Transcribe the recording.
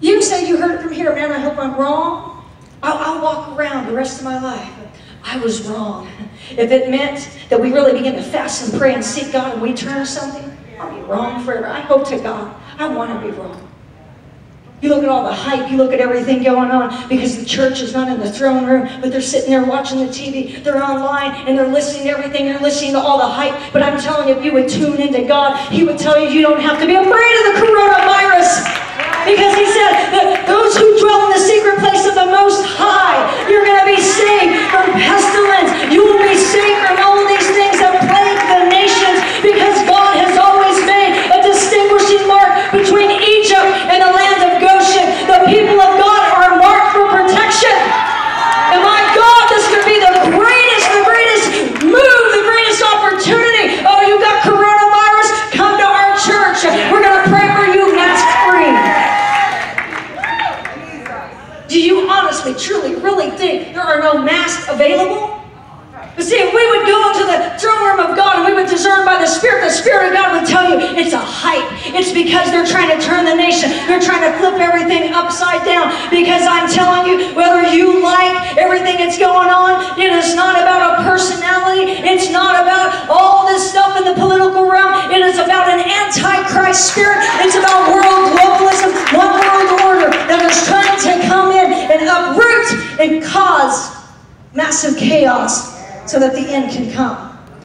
You say you heard it from here, man. I hope I'm wrong. I'll, I'll walk around the rest of my life. I was wrong. If it meant that we really begin to fast and pray and seek God and we turn to something, I'll be wrong forever. I hope to God. I want to be wrong. You look at all the hype, you look at everything going on because the church is not in the throne room, but they're sitting there watching the TV, they're online, and they're listening to everything, they're listening to all the hype. But I'm telling you, if you would tune into God, He would tell you you don't have to be afraid Do you honestly, truly, really think there are no masks available? But see, if we would go into the throne room of God and we would discern by the Spirit, the Spirit of God would tell you it's a hype. It's because they're trying to turn the nation. They're trying to flip everything upside down. Because I'm telling you, whether you like everything that's going on, it is not about a personality. It's not about all this stuff in the political realm. It is about an antichrist spirit. And cause massive chaos so that the end can come.